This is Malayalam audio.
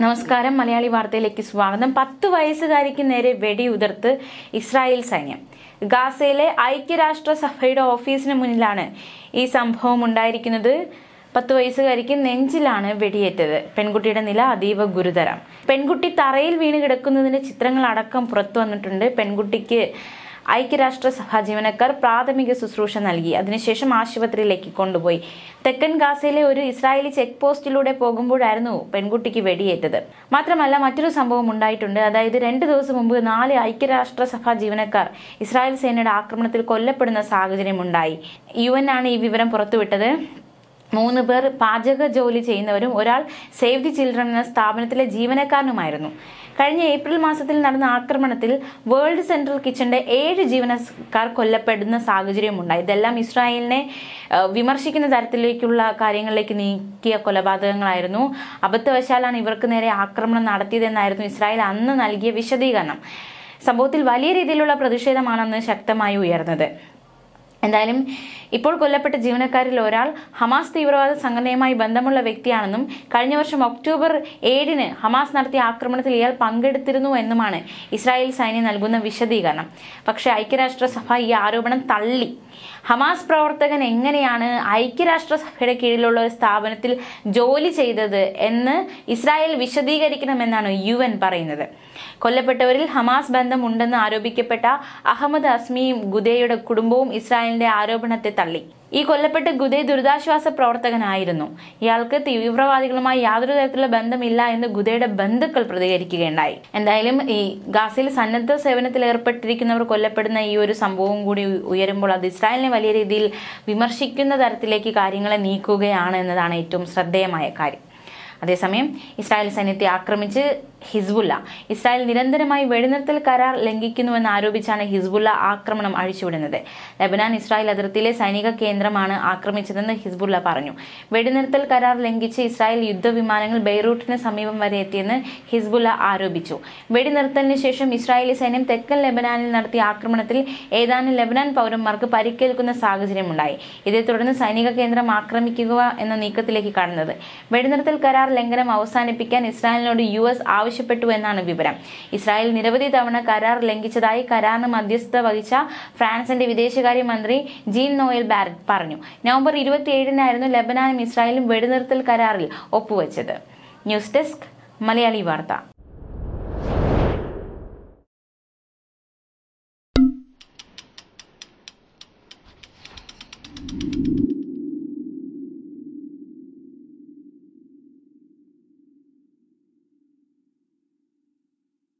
നമസ്കാരം. മലയാളി വാർത്തയിലേക്ക് സ്വാഗതം. പത്ത് വയസ്സുകാരിക്ക് നേരെ വെടിയുതിർത്ത് ഇസ്രായേൽ സൈന്യം. ഗാസയിലെ ഐക്യരാഷ്ട്ര സഭയുടെ ഓഫീസിന് മുന്നിലാണ് ഈ സംഭവം ഉണ്ടായിരിക്കുന്നത്. പത്ത് വയസ്സുകാരിക്ക് നെഞ്ചിലാണ് വെടിയേറ്റത്. പെൺകുട്ടിയുടെ നില അതീവ ഗുരുതരം. പെൺകുട്ടി തറയിൽ വീണ് കിടക്കുന്നതിന്റെ ചിത്രങ്ങൾ അടക്കം പുറത്തു വന്നിട്ടുണ്ട്. പെൺകുട്ടിക്ക് ഐക്യരാഷ്ട്രസഭ ജീവനക്കാർ പ്രാഥമിക ശുശ്രൂഷ നൽകി. അതിനുശേഷം ആശുപത്രിയിലേക്ക് കൊണ്ടുപോയി. തെക്കൻ ഗാസയിലെ ഒരു ഇസ്രായേലി ചെക്ക് പോസ്റ്റിലൂടെ പോകുമ്പോഴായിരുന്നു പെൺകുട്ടിക്ക് വെടിയേറ്റത്. മാത്രമല്ല മറ്റൊരു സംഭവം ഉണ്ടായിട്ടുണ്ട്. അതായത് രണ്ട് ദിവസം മുമ്പ് നാല് ഐക്യരാഷ്ട്രസഭ ജീവനക്കാർ ഇസ്രായേൽ സേനയുടെ ആക്രമണത്തിൽ കൊല്ലപ്പെടുന്ന സാഹചര്യമുണ്ടായി. യു എൻ ആണ് ഈ വിവരം പുറത്തുവിട്ടത്. മൂന്ന് പേർ പാചക ജോലി ചെയ്യുന്നവരും ഒരാൾ സേവ് ദി ചിൽഡ്രൻ എന്ന സ്ഥാപനത്തിലെ ജീവനക്കാരനുമായിരുന്നു. കഴിഞ്ഞ ഏപ്രിൽ മാസത്തിൽ നടന്ന ആക്രമണത്തിൽ വേൾഡ് സെൻട്രൽ കിച്ചന്റെ ഏഴ് ജീവനക്കാർ കൊല്ലപ്പെടുന്ന സാഹചര്യമുണ്ടായി. ഇതെല്ലാം ഇസ്രായേലിനെ വിമർശിക്കുന്ന തരത്തിലേക്കുള്ള കാര്യങ്ങളിലേക്ക് നീക്കിയ കൊലപാതകങ്ങളായിരുന്നു. അബദ്ധവശാലാണ് ഇവർക്ക് നേരെ ആക്രമണം നടത്തിയതെന്നായിരുന്നു ഇസ്രായേൽ അന്ന് നൽകിയ വിശദീകരണം. സംഭവത്തിൽ വലിയ രീതിയിലുള്ള പ്രതിഷേധമാണെന്ന് ശക്തമായി ഉയർന്നത്. എന്തായാലും ഇപ്പോൾ കൊല്ലപ്പെട്ട ജീവനക്കാരിൽ ഒരാൾ ഹമാസ് തീവ്രവാദ സംഘടനയുമായി ബന്ധമുള്ള വ്യക്തിയാണെന്നും കഴിഞ്ഞ വർഷം ഒക്ടോബർ ഏഴിന് ഹമാസ് നടത്തിയ ആക്രമണത്തിൽ ഇയാൾ പങ്കെടുത്തിരുന്നു എന്നുമാണ് ഇസ്രായേൽ സൈന്യം നൽകുന്ന വിശദീകരണം. പക്ഷേ ഐക്യരാഷ്ട്രസഭ ഈ ആരോപണം തള്ളി. ഹമാസ് പ്രവർത്തകൻ എങ്ങനെയാണ് ഐക്യരാഷ്ട്രസഭയുടെ കീഴിലുള്ള ഒരു സ്ഥാപനത്തിൽ ജോലി ചെയ്തത് എന്ന് ഇസ്രായേൽ വിശദീകരിക്കണമെന്നാണ് യു എൻ പറയുന്നത്. കൊല്ലപ്പെട്ടവരിൽ ഹമാസ് ബന്ധമുണ്ടെന്ന് ആരോപിക്കപ്പെട്ട അഹമ്മദ് അസ്മിയും ഗുദയുടെ കുടുംബവും ഇസ്രായേലിന്റെ ആരോപണത്തെ തള്ളി. ഈ കൊല്ലപ്പെട്ട ഗുദേ ദുരിതാശ്വാസ പ്രവർത്തകനായിരുന്നു. ഇയാൾക്ക് തീവ്രവാദികളുമായി യാതൊരു തരത്തിലുള്ള ബന്ധമില്ല എന്ന് ഗുദയുടെ ബന്ധുക്കൾ പ്രതികരിക്കുകയുണ്ടായി. എന്തായാലും ഈ ഗാസയിൽ സന്നദ്ധ സേവനത്തിൽ ഏർപ്പെട്ടിരിക്കുന്നവർ കൊല്ലപ്പെടുന്ന ഈ ഒരു സംഭവം കൂടി ഉയരുമ്പോൾ അത് ഇസ്രായേലിനെ വലിയ രീതിയിൽ വിമർശിക്കുന്ന തരത്തിലേക്ക് കാര്യങ്ങളെ നീക്കുകയാണ് എന്നതാണ് ഏറ്റവും ശ്രദ്ധേയമായ കാര്യം. അതേസമയം ഇസ്രായേൽ സൈന്യത്തെ ആക്രമിച്ച് ഹിസ്ബുല്ല. ഇസ്രായേൽ നിരന്തരമായി വെടിനിർത്തൽ കരാർ ലംഘിക്കുന്നുവെന്ന് ആരോപിച്ചാണ് ഹിസ്ബുല്ല ആക്രമണം അഴിച്ചുവിടുന്നത്. ലബനാൻ ഇസ്രായേൽ അതിർത്തിയിലെ സൈനിക കേന്ദ്രമാണ് ആക്രമിച്ചതെന്ന് ഹിസ്ബുല്ല പറഞ്ഞു. വെടിനിർത്തൽ കരാർ ലംഘിച്ച് ഇസ്രായേൽ യുദ്ധവിമാനങ്ങൾ ബെയ്റൂട്ടിന് സമീപം വരെ എത്തിയെന്ന് ഹിസ്ബുല്ല ആരോപിച്ചു. വെടിനിർത്തലിന് ശേഷം ഇസ്രായേലി സൈന്യം തെക്കൻ ലബനാനിൽ നടത്തിയ ആക്രമണത്തിൽ ഏതാനും ലബനാൻ പൗരന്മാർക്ക് പരിക്കേൽക്കുന്ന സാഹചര്യമുണ്ടായി. ഇതേ തുടർന്ന് സൈനിക കേന്ദ്രം ആക്രമിക്കുക എന്ന നീക്കത്തിലേക്ക് കടന്നത്. വെടിനിർത്തൽ കരാർ ലംഘനം അവസാനിപ്പിക്കാൻ ഇസ്രായേലിനോട് യു എസ് ആവശ്യപ്പെട്ടു എന്നാണ് വിവരം. ഇസ്രായേൽ നിരവധി തവണ കരാർ ലംഘിച്ചതായി കരാറിന് മധ്യസ്ഥത വഹിച്ച ഫ്രാൻസിന്റെ വിദേശകാര്യമന്ത്രി ജീൻ നോയൽ ബാരറ്റ് പറഞ്ഞു. നവംബർ ഇരുപത്തിയേഴിനായിരുന്നു ലബനാനും ഇസ്രായേലും വെടിനിർത്തൽ കരാറിൽ ഒപ്പുവെച്ചത്. ന്യൂസ് ഡെസ്ക് മലയാളി വാർത്ത.